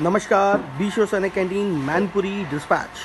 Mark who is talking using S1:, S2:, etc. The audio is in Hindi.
S1: नमस्कार बीशो सैनिक कैंटीन मैनपुरी डिस्पैच